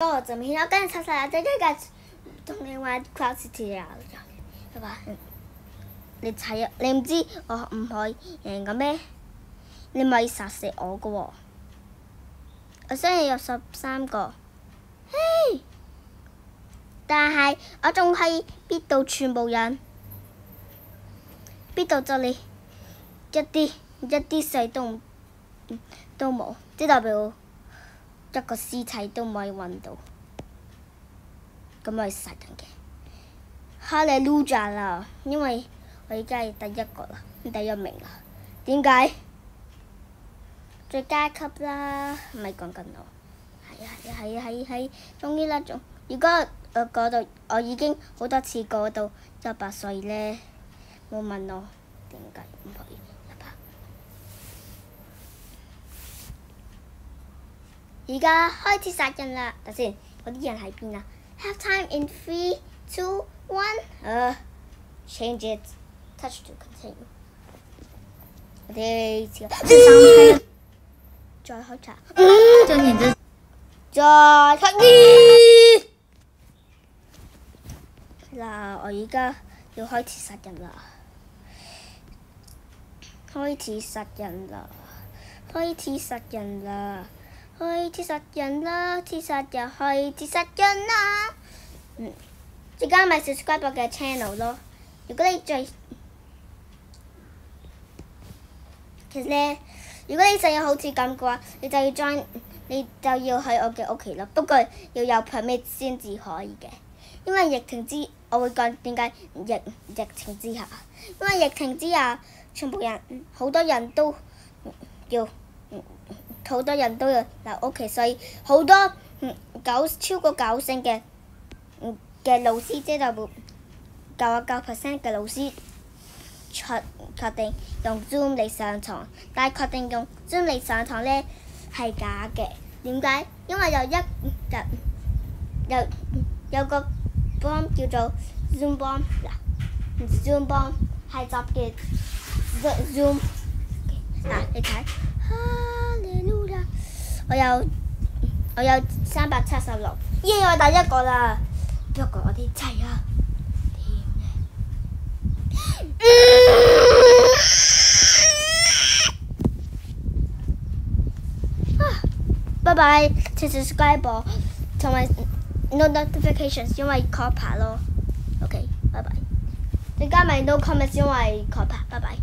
哦，怎么样？跟住拆晒啦！即係同你玩 Cloud City 啊，係嘛？你睇啊！你唔知我唔可以贏嘅咩？你咪殺死我嘅喎！我雖然有十三個，嘿，但係我仲可以逼到全部人，逼到就你一啲一啲水都都冇，即代表一個屍體都唔可以揾到，咁咪殺人嘅。哈利路亞啦，因為我而家係第一個啦，第一名啦。點解？最佳級啦，唔係講緊我。係啊係啊係啊係係，終於啦仲。如果我嗰度我已經好多次過到一百歲咧，冇問我點解唔可以一百。而家開始殺人啦！等先，嗰啲人喺邊啊？Have time in three, two, one。誒，change it, touch to continue。我哋試下。再開茶。就你的再開啲。嗱，我而家要開始殺人啦！開始殺人啦！開始殺人啦！開始殺人啦！開始殺人，開始殺人啦！嗯，再加咪 subscribe 我嘅 channel 咯。如果你最其實咧，如果你想要好似咁嘅話，你就要 join，你就要喺我嘅屋企咯。不過要有 permit 先至可以嘅，因為疫情之我會講點解疫疫情之下，因為疫情之下，全部人好多人都要好多人都要留屋企，所以好多九超過九成嘅嘅老師即就九啊九 percent 嘅老師出。確定用 Zoom 嚟上堂，但係確定用 Zoom 嚟上堂咧係假嘅。點解？因為有一日有有個幫叫做 Zoom bomb 嗱，Zoom bomb 係集嘅 Zoom 嗱，你睇，我有我有三百七十六，耶！我第一个啦，不過我啲齊啊，點咧？拜拜，請 subscribe 同埋 no notifications，因為 copy 咯。OK，拜拜。你加埋 no comments，因為 copy。拜拜。